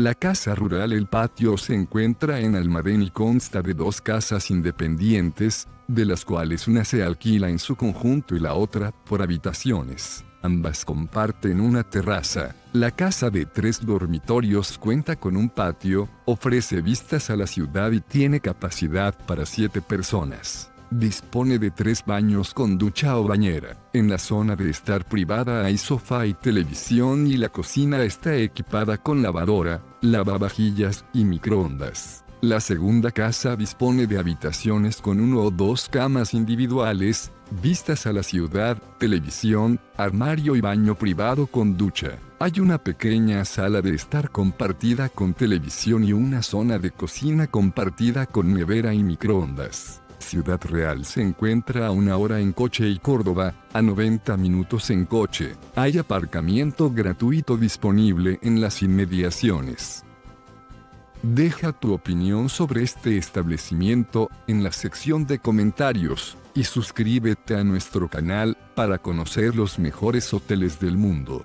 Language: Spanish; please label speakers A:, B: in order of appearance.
A: La casa rural El Patio se encuentra en Almadén y consta de dos casas independientes, de las cuales una se alquila en su conjunto y la otra por habitaciones. Ambas comparten una terraza. La casa de tres dormitorios cuenta con un patio, ofrece vistas a la ciudad y tiene capacidad para siete personas. Dispone de tres baños con ducha o bañera. En la zona de estar privada hay sofá y televisión y la cocina está equipada con lavadora, lavavajillas y microondas. La segunda casa dispone de habitaciones con uno o dos camas individuales, vistas a la ciudad, televisión, armario y baño privado con ducha. Hay una pequeña sala de estar compartida con televisión y una zona de cocina compartida con nevera y microondas. Ciudad Real se encuentra a una hora en coche y Córdoba, a 90 minutos en coche. Hay aparcamiento gratuito disponible en las inmediaciones. Deja tu opinión sobre este establecimiento en la sección de comentarios y suscríbete a nuestro canal para conocer los mejores hoteles del mundo.